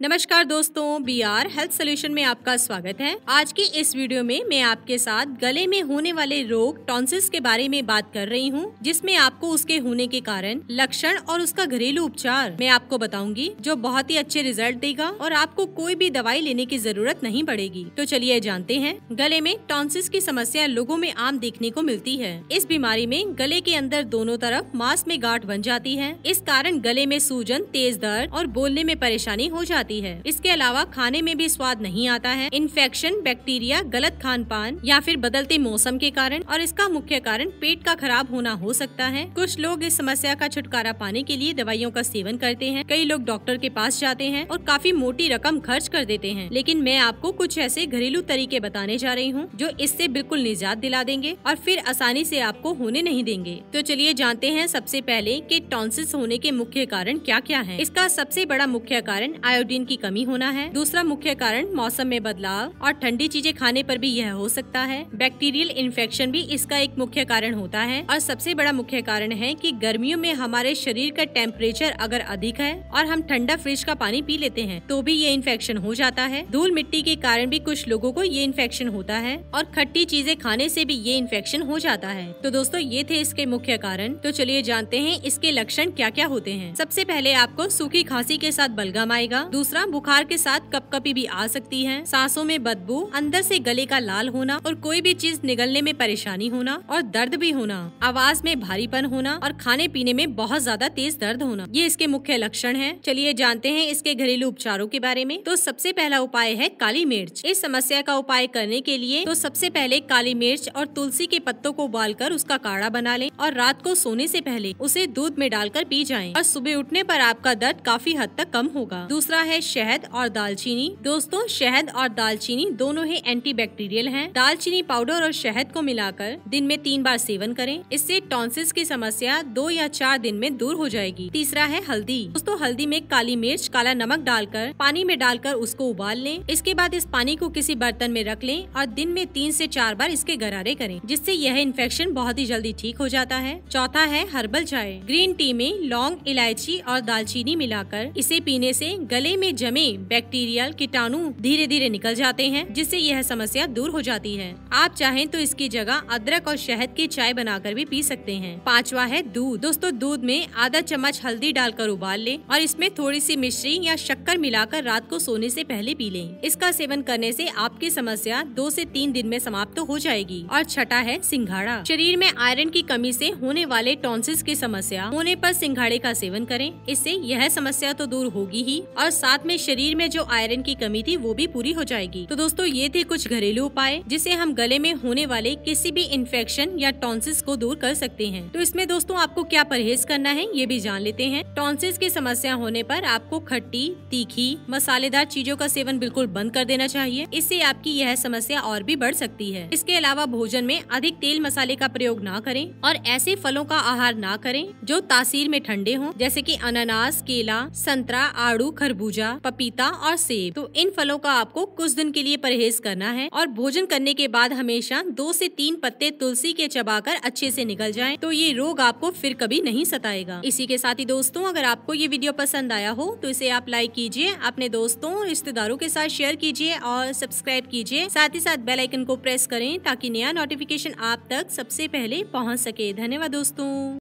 नमस्कार दोस्तों B our health solution में आपका स्वागत है। आज की इस वीडियो में मैं आपके साथ गले में होने वाले रोग टॉन्सिस के बारे में बात कर रही हूँ, जिसमें आपको उसके होने के कारण लक्षण और उसका घरेलू उपचार मैं आपको बताऊँगी, जो बहुत ही अच्छे रिज़ल्ट देगा और आपको कोई भी दवाई लेने की ज़रूरत नहीं पड़ेगी। तो चलिए जानते हैं, गले में टॉन्सिस की समस्या लोगों में आम देखने को मिलती है। इस बीमारी में गले के अंदर दोनों तरफ़ मांस में गांठ बन जाती है। इस कारण गले में सूजन, तेज दर्द और बोलने में परेशानी हो जाती जाती है। इसके अलावा खाने में भी स्वाद नहीं आता है। इन्फेक्शन, बैक्टीरिया, गलत खान पान या फिर बदलते मौसम के कारण और इसका मुख्य कारण पेट का खराब होना हो सकता है। कुछ लोग इस समस्या का छुटकारा पाने के लिए दवाइयों का सेवन करते हैं। कई लोग डॉक्टर के पास जाते हैं और काफ़ी मोटी रकम खर्च कर देते हैं। लेकिन मैं आपको कुछ ऐसे घरेलू तरीके बताने जा रही हूँ, जो इससे बिल्कुल निजात दिला देंगे और फिर आसानी से आपको होने नहीं देंगे। तो चलिए जानते हैं सबसे पहले कि टॉन्सिस होने के मुख्य कारण क्या क्या है। इसका सबसे बड़ा मुख्य कारण आयोडीन आयोडीन की कमी होना है। दूसरा मुख्य कारण मौसम में बदलाव और ठंडी चीज़ें खाने पर भी यह हो सकता है। बैक्टीरियल इन्फेक्शन भी इसका एक मुख्य कारण होता है और सबसे बड़ा मुख्य कारण है कि गर्मियों में हमारे शरीर का टेम्परेचर अगर अधिक है और हम ठंडा फ्रिज का पानी पी लेते हैं तो भी ये इन्फेक्शन हो जाता है। धूल मिट्टी के कारण भी कुछ लोगों को ये इन्फेक्शन होता है और खट्टी चीज़ें खाने से भी ये इन्फेक्शन हो जाता है। तो दोस्तों, ये थे इसके मुख्य कारण। तो चलिए जानते हैं इसके लक्षण क्या क्या होते हैं। सबसे पहले आपको सूखी खांसी के साथ बलगम आएगा। दूसरा बुखार के साथ कपकपी भी आ सकती है। सांसों में बदबू, अंदर से गले का लाल होना और कोई भी चीज़ निगलने में परेशानी होना और दर्द भी होना, आवाज़ में भारीपन होना और खाने पीने में बहुत ज़्यादा तेज दर्द होना। ये इसके मुख्य लक्षण है। चलिए जानते हैं इसके घरेलू उपचारों के बारे में। तो सबसे पहला उपाय है काली मिर्च। इस समस्या का उपाय करने के लिए तो सबसे पहले काली मिर्च और तुलसी के पत्तों को उबालकर उसका काढ़ा बना लें और रात को सोने से पहले उसे दूध में डालकर पी जाएँ। और सुबह उठने पर आपका दर्द काफ़ी हद तक कम होगा। दूसरा है शहद और दालचीनी। दोस्तों, शहद और दालचीनी दोनों ही एंटीबैक्टीरियल हैं। दालचीनी पाउडर और शहद को मिलाकर दिन में तीन बार सेवन करें। इससे टॉन्सिस की समस्या दो या चार दिन में दूर हो जाएगी। तीसरा है हल्दी। दोस्तों, हल्दी में काली मिर्च, काला नमक डालकर, पानी में डालकर उसको उबाल लें। इसके बाद इस पानी को किसी बर्तन में रख लें और दिन में तीन से चार बार इसके गरारे करें, जिससे यह इन्फेक्शन बहुत ही जल्दी ठीक हो जाता है। चौथा है हर्बल चाय ग्रीन टी में लौंग, इलायची और दालचीनी मिलाकर इसे पीने से गले में जमे बैक्टीरियल कीटाणु धीरे धीरे निकल जाते हैं, जिससे यह समस्या दूर हो जाती है। आप चाहें तो इसकी जगह अदरक और शहद की चाय बनाकर भी पी सकते हैं। पांचवा है दूध। दोस्तों, दूध में आधा चम्मच हल्दी डालकर उबाल लें और इसमें थोड़ी सी मिश्री या शक्कर मिलाकर रात को सोने से पहले पी लें। इसका सेवन करने से आपकी समस्या दो से तीन दिन में समाप्त हो जाएगी। और छठा है सिंघाड़ा। शरीर में आयरन की कमी से होने वाले टॉन्सिस की समस्या होने पर सिंघाड़े का सेवन करें। इससे यह समस्या तो दूर होगी ही और साथ में शरीर में जो आयरन की कमी थी, वो भी पूरी हो जाएगी। तो दोस्तों, ये थे कुछ घरेलू उपाय, जिसे हम गले में होने वाले किसी भी इन्फेक्शन या टॉन्सिस को दूर कर सकते हैं। तो इसमें दोस्तों, आपको क्या परहेज करना है, ये भी जान लेते हैं। टॉन्सिस की समस्या होने पर आपको खट्टी, तीखी, मसालेदार चीज़ों का सेवन बिल्कुल बंद कर देना चाहिए। इससे आपकी यह समस्या और भी बढ़ सकती है। इसके अलावा भोजन में अधिक तेल मसाले का प्रयोग न करें और ऐसे फलों का आहार न करें, जो तासीर में ठंडे हों, जैसे कि अनानास, केला, संतरा, आड़ू, खरबूजा पपी पपीता और सेब। तो इन फलों का आपको कुछ दिन के लिए परहेज करना है और भोजन करने के बाद हमेशा दो से तीन पत्ते तुलसी के चबाकर अच्छे से निकल जाएँ तो ये रोग आपको फिर कभी नहीं सताएगा। इसी के साथ ही दोस्तों, अगर आपको ये वीडियो पसंद आया हो तो इसे आप लाइक कीजिए, अपने दोस्तों रिश्तेदारों के साथ शेयर कीजिए और सब्सक्राइब कीजिए। साथ ही साथ बेल आइकन को प्रेस करें ताकि नया नोटिफिकेशन आप तक सबसे पहले पहुँच सके। धन्यवाद दोस्तों।